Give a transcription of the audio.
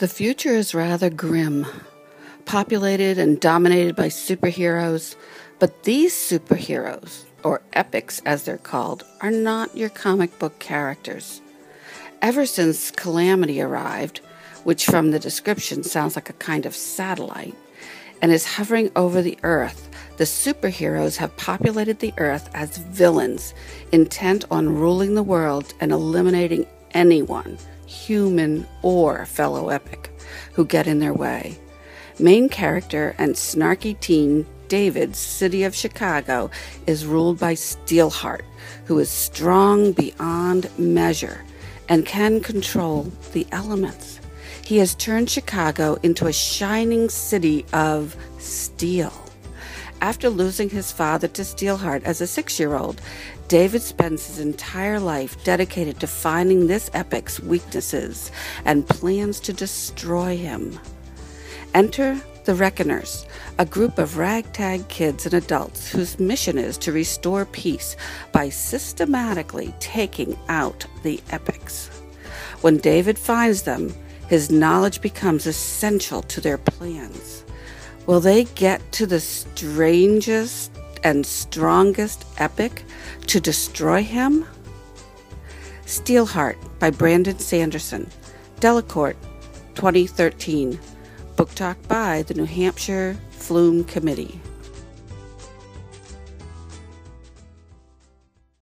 The future is rather grim, populated and dominated by superheroes, but these superheroes, or epics as they're called, are not your comic book characters. Ever since Calamity arrived, which from the description sounds like a kind of satellite, and is hovering over the Earth, the superheroes have populated the Earth as villains, intent on ruling the world and eliminating anyone human or fellow epic, who get in their way. Main character and snarky teen David's city of Chicago is ruled by Steelheart, who is strong beyond measure and can control the elements. He has turned Chicago into a shining city of steel. After losing his father to Steelheart as a six year old, David spends his entire life dedicated to finding this epic's weaknesses and plans to destroy him. Enter the Reckoners, a group of ragtag kids and adults whose mission is to restore peace by systematically taking out the epics. When David finds them, his knowledge becomes essential to their plans. Will they get to the strangest and strongest epic to destroy him? Steelheart by Brandon Sanderson, Delacorte, 2013. Book Talk by the New Hampshire Flume Committee.